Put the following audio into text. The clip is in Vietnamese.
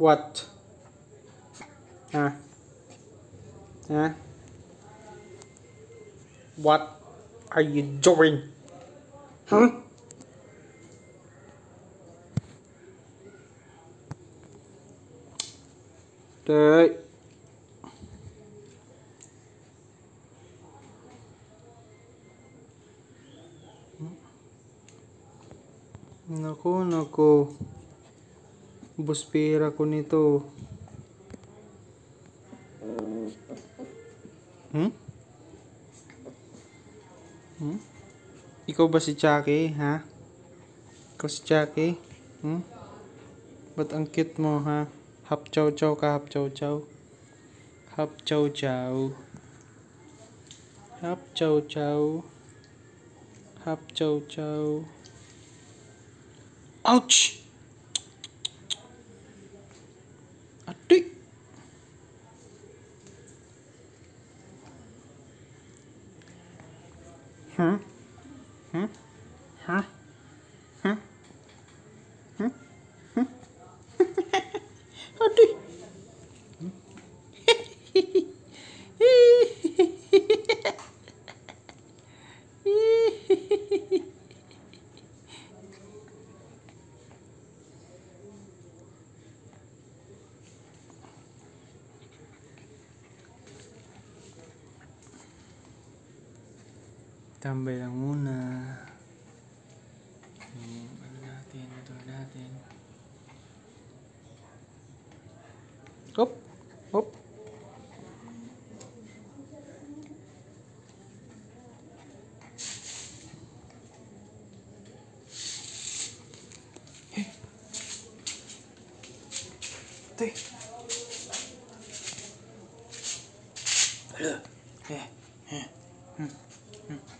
What? À? À? What are you doing? Hả? cô Naku, cô. Buspira ko nito. Hmm? Hmm? Ikaw ba si Chucky, ha? Ikaw si Chucky? Hmm? Ba't ang cute mo, ha? Hap chow chow ka, hap chow chow. Hap chow chow. Hap chow chow. Hap chow chow. Ouch! Huh? Huh? Huh? Huh? Huh? Huh? Adik! Tambay lang muna. Yung mm, ano natin, ito natin. Hop! Hop! Hey. Tay. Hello. Yeah. Yeah. Hmm. Hmm.